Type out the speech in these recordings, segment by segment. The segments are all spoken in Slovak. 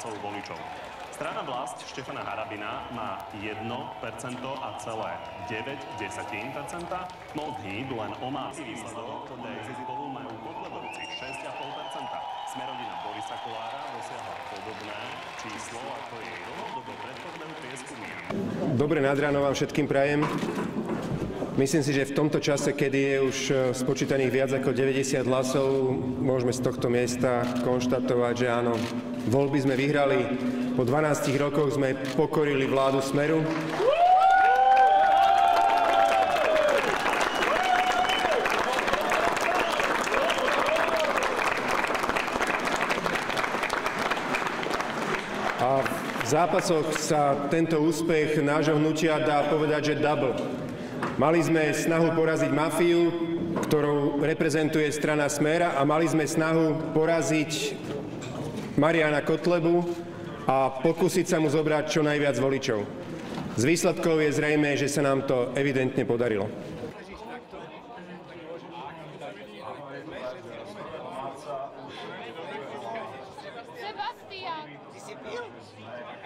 hlasov voličov. Strana vlast Štefana Harabina má 1% a celé 9 desatín%, Most Híd len o máci výsledok, KDS spolu majú Kotlebovci 6,5%. Smerodina Borisa Kolára dosiahla podobné číslo, ako jej rovnodobo predchodného prieskumia. Dobre nad ráno vám všetkým prajem. Myslím si, že v tomto čase, kedy je už e, spočítaných viac ako 90 hlasov, môžeme z tohto miesta konštatovať, že áno, voľby sme vyhrali. Po 12 rokoch sme pokorili vládu Smeru. A v zápasoch sa tento úspech nášho hnutia dá povedať, že double. Mali sme snahu poraziť mafiu, ktorou reprezentuje strana Smera a mali sme snahu poraziť Mariana Kotlebu a pokúsiť sa mu zobrať čo najviac voličov. Z výsledkov je zrejme, že sa nám to evidentne podarilo. Sebastian! Ty si pil?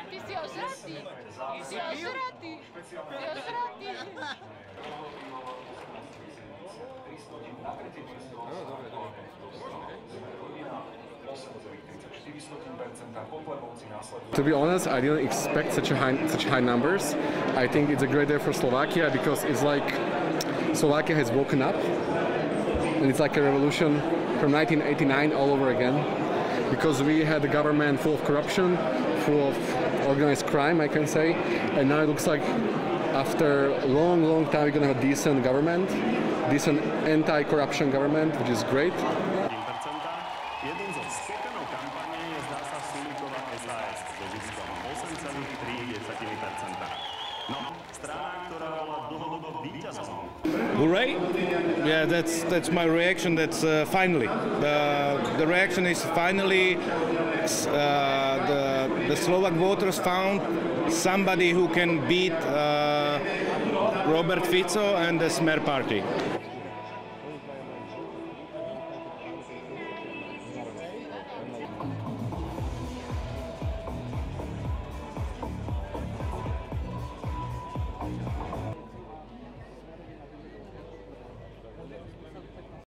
Ty si ožratý! Ty si ožratý! Ty ožratý! To be honest, I didn't expect such high, such high numbers. I think it's a great day for Slovakia because it's like Slovakia has woken up, and it's like a revolution from 1989 all over again. Because we had a government full of corruption, full of organized crime, I can say, and now it looks like after a long, long time we're gonna have a decent government, decent anti-corruption government, which is great. Hooray! Yeah, that's that's my reaction. That's uh, finally the the reaction is finally uh, the the Slovak voters found somebody who can beat uh, Robert Fico and the Smer party.